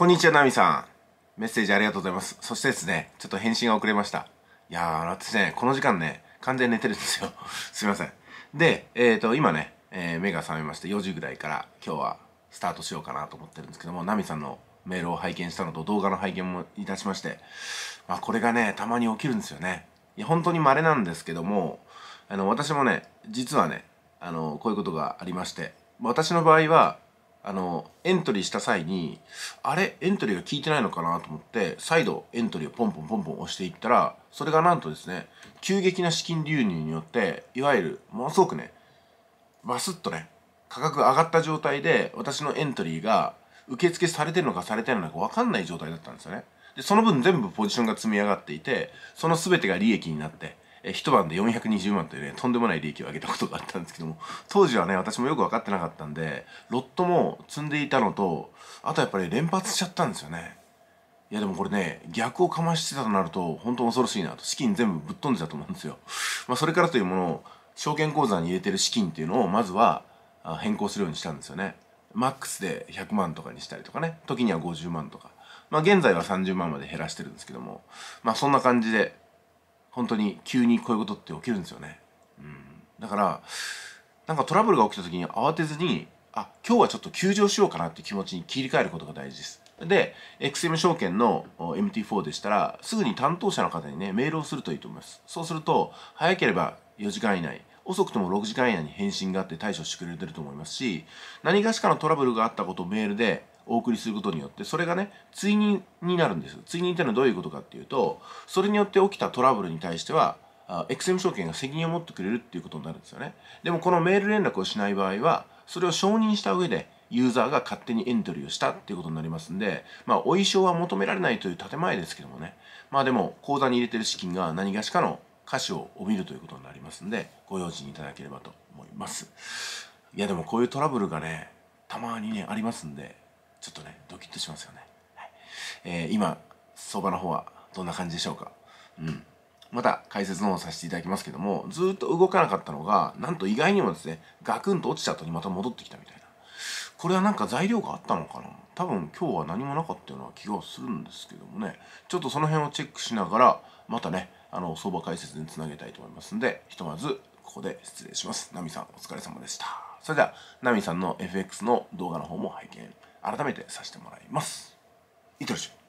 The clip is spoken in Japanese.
こんにちは、ナミさん。メッセージありがとうございます。そしてですね、ちょっと返信が遅れました。いやー、私ね、この時間ね、完全に寝てるんですよ。すいません。で、えっ、ー、と、今ね、えー、目が覚めまして、4時ぐらいから今日はスタートしようかなと思ってるんですけども、ナミさんのメールを拝見したのと動画の拝見もいたしまして、まあ、これがね、たまに起きるんですよね。いや、本当に稀なんですけども、あの、私もね、実はね、あの、こういうことがありまして、私の場合は、あのエントリーした際にあれ？エントリーが効いてないのかなと思って再度エントリーをポンポンポンポン押していったらそれがなんとですね急激な資金流入によっていわゆるものすごくねバスッとね価格が上がった状態で私のエントリーが受付されてるのかされてないのか分かんない状態だったんですよね。でその分全部ポジションが積み上がっていてその全てが利益になってえ一晩で420万というねとんでもない利益を上げたことがあったんですけども当時はね私もよく分かってなかったんでロットも積んでいたのとあとやっぱり連発しちゃったんですよね。いやでもこれね逆をかましてたとなると本当恐ろしいなと。資金全部ぶっ飛んでたと思うんですよ、まあ、それからというものを証券口座に入れてる資金っていうのをまずは変更するようにしたんですよね。マックスで100万とかにしたりとかね。時には50万とか。まあ現在は30万まで減らしてるんですけども。まあそんな感じで本当に急にこういうことって起きるんですよね。うん、だからなんかトラブルが起きた時に慌てずにあ今日はちょっと休場しようかなって気持ちに切り替えることが大事です。で XM 証券の MT4 でしたらすぐに担当者の方にねメールをするといいと思います。そうすると早ければ4時間以内遅くとも6時間以内に返信があって対処してくれてると思いますし何がしかのトラブルがあったことをメールでお送りすることによってそれがね追認になるんです。追認っていうのはどういうことかっていうとそれによって起きたトラブルに対しては XM 証券が責任を持ってくれるっていうことになるんですよね。でもこのメール連絡をしない場合はそれを承認した上でユーザーが勝手にエントリーをしたっていうことになりますんでまあお衣装は求められないという建前ですけどもね。まあでも口座に入れてる資金が何がしかの歌詞を帯びるということになりますんでご用心いただければと思います。いやでもこういうトラブルがねたまにねありますんでちょっとねドキッとしますよね、はい。えー、今相場の方はどんな感じでしょうか？うん。また解説の方させていただきますけどもずっと動かなかったのがなんと意外にもですねガクンと落ちちゃったにまた戻ってきたみたいな。これはなんか材料があったのかな？多分今日は何もなかったような気がするんですけどもね。ちょっとその辺をチェックしながらまたねあの相場解説につなげたいと思いますんでひとまずここで失礼します。ナミさんお疲れ様でした。それではナミさんの FX の動画の方も拝見。改めてさせてもらいます。いってらっしゃい。